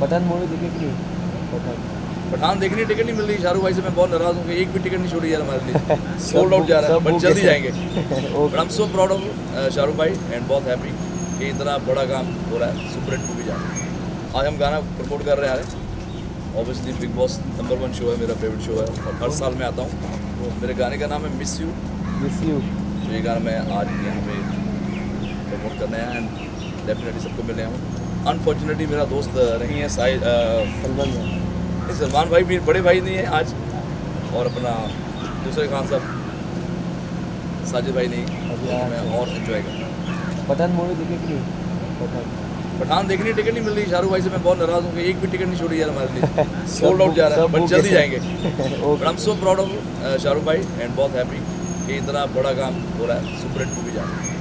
Pathan movie देखे कि नहीं पठान देखने टिकट नहीं मिल रही शाहरुख भाई से मैं बहुत नाराज़ हूँ कि एक भी टिकट नहीं छोड़ी यार हमारे लिए। सोल्ड आउट जा रहा है बट जल्दी जाएँगे। But I am so proud of Shahrukh भाई एंड बहुत हैप्पी कि इतना बड़ा काम हो रहा है सुपर हिट मूवी जा रहा है। आज हम गाना प्रमोट कर रहे हैं obviously Bigg Boss number one show है मेरा फेवरेट शो है। और हर साल मैं आता हूँ। मेरे गाने का नाम है मिस यू मिस यू तो ये गाना मैं आज यहाँ पे प्रमोट करने आया एंड डेफिनेटली सबको मिले हूँ। अनफॉर्चुनेटली मेरा दोस्त नहीं है साई सलमान खान सलमान भाई भी बड़े भाई नहीं है आज और अपना दूसरे खान साहब साजिद भाई नहीं मैं और इन्जॉय कर पठान मूवी देखे कि नहीं? पठान। देखने टिकट नहीं मिल रही शाहरुख भाई से मैं बहुत नाराज़ हूँ कि एक भी टिकट नहीं छोड़ी यार हमारे लिए। सोल्ड आउट जा रहा है बट जल्दी जाएँगे। But I am so proud of Shahrukh भाई एंड बहुत हैप्पी कि इतना बड़ा काम हो रहा है सुपर हिट मूवी जा रहा है।